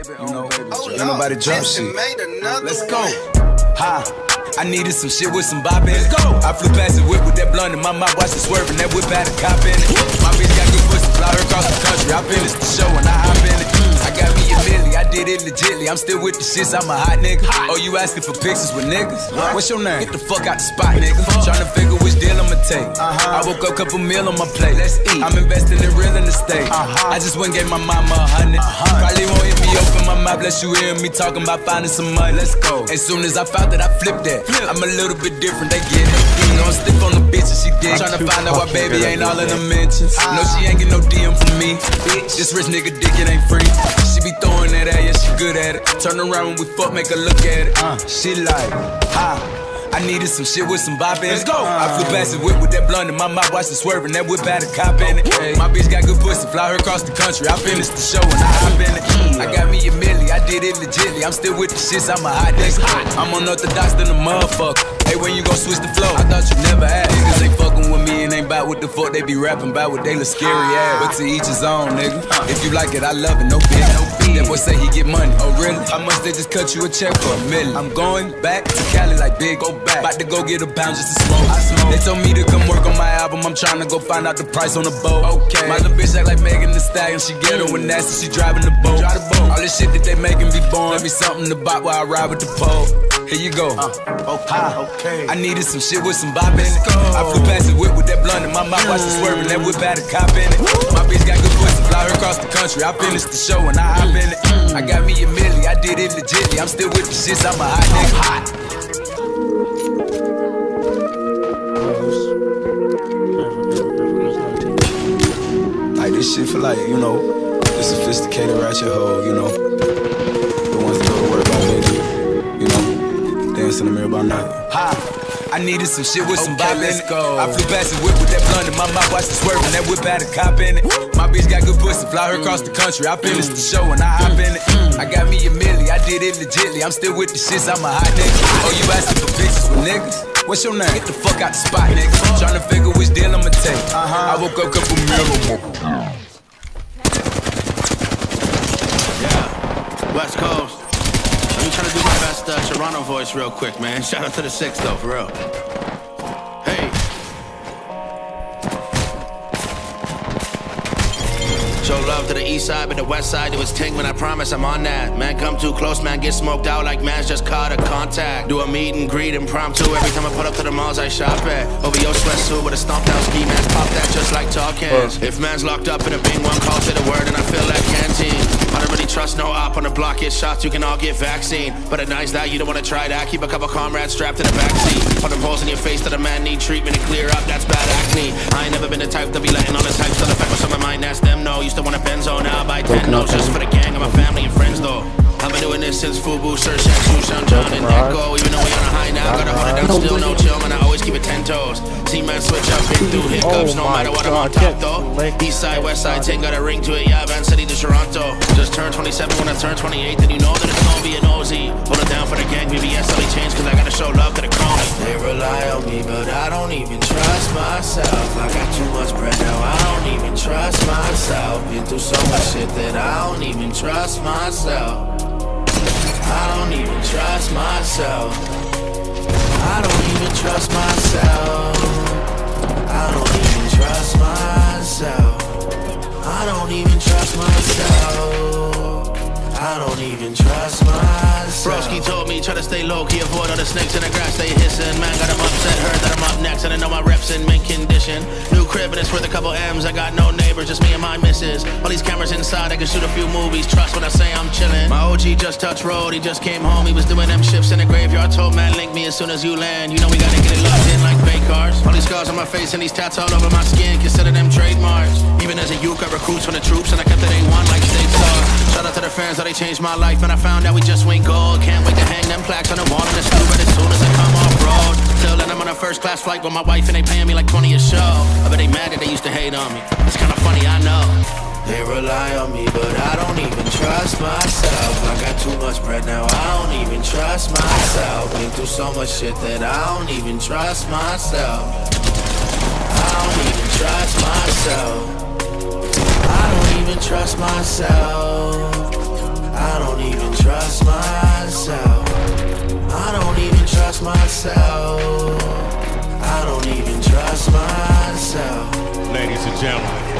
You oh, know, ain't oh, nobody drop shit. Let's go. Ha. I needed some shit with some bop in it. Go. I flew past the whip with that blunt in my mouth, watched it swerving. That whip had a cop in it. My bitch got good pussy, fly her across the country. I finished the show and I hop in it. I got me a milli, I did it legitly. I'm still with the shits, I'm a hot nigga. Oh, you asking for pictures with niggas? What's your name? Get the fuck out the spot, nigga. Tryna figure deal I'ma. I woke up, couple meal on my plate. Let's eat. I'm investing in real estate. I just went and gave my mama a 100 Probably won't hear me open my mouth, bless you hear me talking about finding some money. Let's go. As soon as I found that, I flipped that. Flip. I'm a little bit different, they get it. You know, I'm stiff on the bitch and she dig. Tryna find out why baby ain't all in the mentions. No, she ain't get no DM from me. Bitch, this rich nigga dick, it ain't free. She be throwing that at, yeah, she good at it. Turn around when we fuck, make her look at it. Uh, she like, ha. I needed some shit with some bop in it. Let's go. I flew past the whip with that blunt in my mouth, watched it swerving. That whip had a cop in it. My bitch got good pussy, fly her across the country. I finished the show and I hop in it. I got me a milli, I did it legitly. I'm still with the shits, I'm a hot nigga. I'm unorthodox than a motherfucker. Hey, when you gon' switch the flow? I thought you never asked. Niggas ain't fucking with me and ain't bout what the fuck they be rapping about what they look scary ass. Ah. But to each his own, nigga. If you like it, I love it, no bitch. That boy say he get money. Oh, really? How much they just cut you a check for a million? I'm going back to Cali like big, go back. About to go get a pound just to smoke. They told me to come work on my album. I'm trying to go find out the price on the boat. Okay. My little bitch act like Megan Thee Stallion. She get her when nasty, she driving the boat. Drive the boat. All this shit that they making be born. Let me something to buy while I ride with the pole. Here you go. Uh, okay, okay. I needed some shit with some bop in it. I flew past the whip with that blunt in my mouth, watched it swerving. That whip had a cop in it. My bitch got good pussy, fly her across the country. I finished the show and I hop in it. I got me a milli, I did it legitly. I'm still with the shits, I'm a hot nigga. Hot. Like this shit for like, you know, the sophisticated ratchet hoe, you know. In the mirror by night. Ha! I needed some shit with some bop in it. I flew past the whip with that blunt in my mouth, watched it swerving. That whip had a cop in it. My bitch got good pussy, fly her across the country. I finished the show and I hop in it. I got me a milli, I did it legitly. I'm still with the shits, I'm a hot nigga. Oh, you asking for pictures with niggas? What's your name? Get the fuck out the spot, nigga. Tryna figure which deal I'ma take. Uh-huh. I woke up couple meal West Coast. Let me try to do my best uh, Toronto voice real quick, man. Shout out to the six though, for real. The east side, but the west side, it was ting when I promise I'm on that. Man, come too close, man, get smoked out like man's just caught a contact. Do a meet and greet impromptu every time I pull up to the malls I shop at. Over your sweatsuit with a stomped out ski mask, pop that just like tall cans. If man's locked up in a bing one call to the word and I feel like canteen. I don't really trust no op on the block, get shots, you can all get vaccine. But at nights that you don't wanna try that, keep a couple comrades strapped in the backseat. Put them holes in your face that a man need treatment and clear up, that's bad acne. I ain't never been the type to be letting on the types to the fact some of mine, that's them, no. Used to want a benzo, now I buy 10 notes just for the gang and my family and friends though. I've been doing this since Fubu, Sir Shansu, Sean John, and Ecko. Even though we on a high now, gotta hold it down, still no chill, man. I always keep it 10 toes. See, man, switch up, been through hiccups, no matter what I'm on top though. East side, west side, 10 got a ring to it, yeah, Van City to Toronto. Just turned 27 when I turned 28, then you know that it's gonna be an OZ. Hold it down for the gang, BBS, only change, cause I gotta show love to the crony. They rely on me, but I don't even trust myself. I got too much bread now, I don't even trust myself. Been through so much shit that I don't even trust myself. I don't even trust myself. I don't even trust myself. To stay low key, avoid all the snakes in the grass. They hissing, man. Got him upset, heard that I'm up next, and I know my reps in mint condition. New crib and it's worth a couple M's. I got no neighbors, just me and my missus. All these cameras inside, I can shoot a few movies. Trust when I say I'm chilling. My OG just touched road, he just came home. He was doing them shifts in the graveyard. Told man, link me as soon as you land. You know we gotta get it locked in like fake cars. All these scars on my face and these tats all over my skin. Consider them trademarks. Even as a youth, got recruits from the troops, and I Fans, how they changed my life, and I found out we just went gold. Can't wait to hang them plaques on the wall in the school, but as soon as I come off road, till then I'm on a first class flight with my wife, and they paying me like 20 a show. I bet they mad that they used to hate on me. It's kinda funny, I know. They rely on me, but I don't even trust myself. I got too much bread now, I don't even trust myself. Been through so much shit that I don't even trust myself. I don't even trust myself. I don't even trust myself trust myself. I don't even trust myself. I don't even trust myself. Ladies and gentlemen.